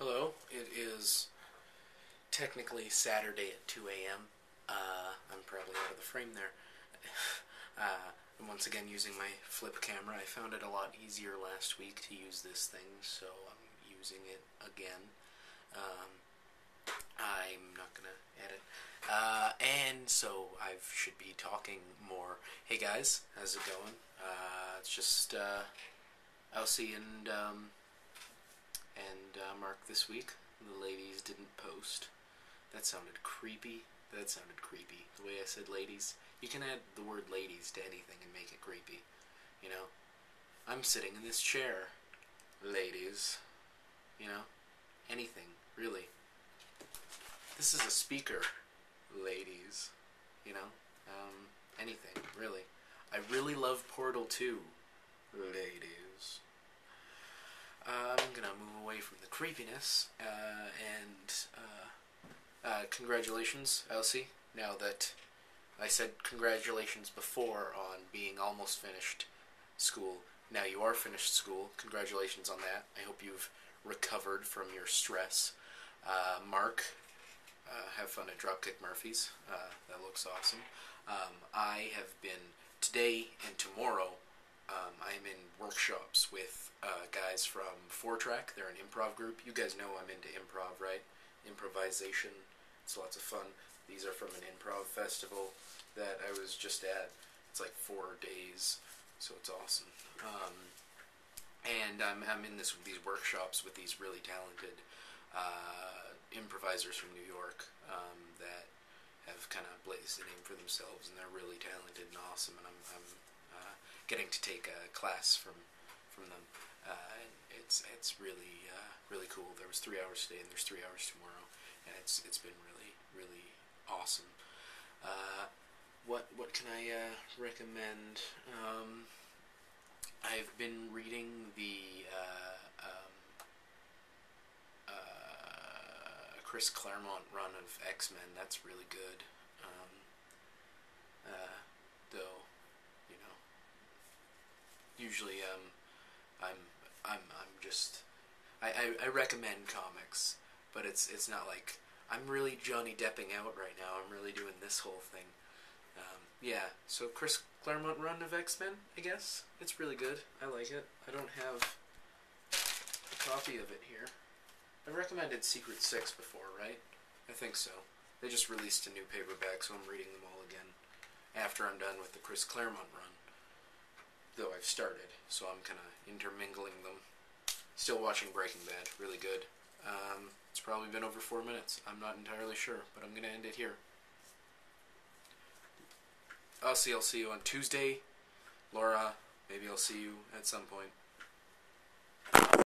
Hello, it is technically Saturday at 2 a.m. Uh, I'm probably out of the frame there. Uh, I'm once again using my flip camera. I found it a lot easier last week to use this thing, so I'm using it again. Um, I'm not gonna edit. Uh, and so I should be talking more. Hey guys, how's it going? Uh, it's just uh, Elsie and um, and uh, Mark this week. The ladies didn't post. That sounded creepy. That sounded creepy. The way I said ladies. You can add the word ladies to anything and make it creepy. You know? I'm sitting in this chair. Ladies. You know? Anything, really. This is a speaker. Ladies. You know? Um, anything, really. I really love Portal 2. Ladies. I'm gonna move away from the creepiness, uh, and uh, uh, congratulations, Elsie. Now that I said congratulations before on being almost finished school, now you are finished school. Congratulations on that. I hope you've recovered from your stress. Uh, Mark, have fun at Dropkick Murphys. That looks awesome. Um, I have been today and tomorrow. Um, I'm in workshops with uh, guys from Four Track. They're an improv group. You guys know I'm into improv, right? Improvisation. It's lots of fun. These are from an improv festival that I was just at. It's like four days, so it's awesome. Um, and I'm, I'm in this these workshops with these really talented uh, improvisers from New York um, that have kind of blazed a name for themselves, and they're really talented and awesome. And I'm, I'm uh, getting to take a class from from them. Uh, it's it's really uh, really cool. There was three hours today, and there's three hours tomorrow, and it's it's been really really awesome. Uh, what what can I uh, recommend? Um, I've been reading the uh, um, uh, Chris Claremont run of X Men. That's really good. Um, though, you know, usually um, I'm I'm I'm just I, I, I recommend comics, but it's it's not like I'm really Johnny Depping out right now. I'm really doing this whole thing. Um, yeah, so Chris Claremont run of X Men, I guess. It's really good. I like it. I don't have a copy of it here. I recommended Secret Six before, right? I think so. They just released a new paperback, so I'm reading them all again after I'm done with the Chris Claremont run. Though I've started, so I'm kind of intermingling them. Still watching Breaking Bad, really good. Um, it's probably been over four minutes. I'm not entirely sure, but I'm going to end it here. I'll see, I'll see you on Tuesday. Laura, maybe I'll see you at some point.